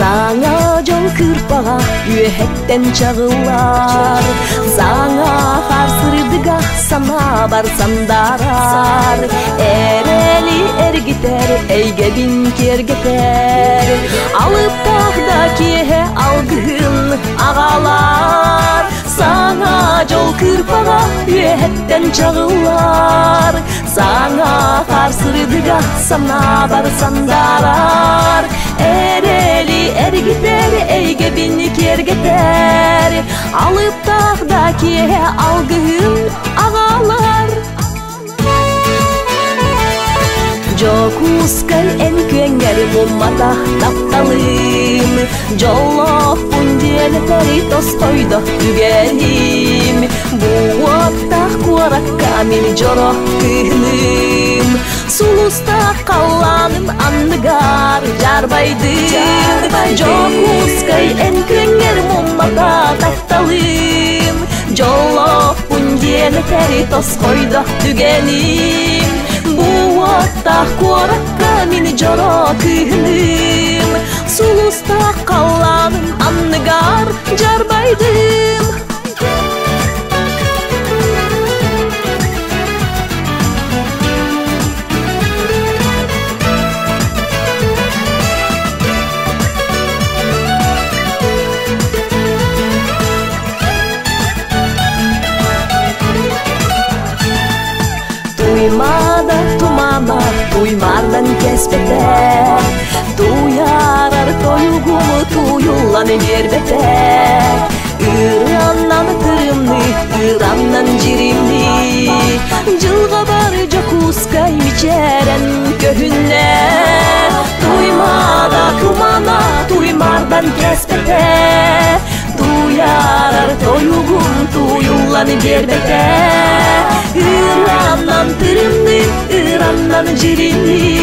Sana jol kırpağa Yüe hetten çağırlar Sana harsırdıga Sana barsan darar. Ereli er gider Eyge bin ker gider. Alıp tahdaki he algın ağalar. Sana jol kırpağa Yüe hetten çağırlar Sana harsırdıga Sana barsan darar. Ereli er gider Eyge binlik yer gider. Alıp dağdaki algıyım ağalar. Çok muskal en könger bu matah taptalım Jollof bundiyen peritos oyda dügelim Bu vaktah kuarak kamil joroh kıhlim жарбайды жоқ ускай энкреңер мумата такталым тәрі тос қойды түгенім бұл отта куоракка мені жоро кыыным сулуста калланым анығар жарбайды calmada tu mama Tui mardan kesbete. Duyar artoyu gumu tuyullanı gerbete Irandan tırımlı, Irandan cirimli. Cılga barca kuskay miçeren köhünne Duymada kumana, duymardan kesbete. Duyar artoyu gumu tuyullanı gerbete Ram nam tırım ram nam cirim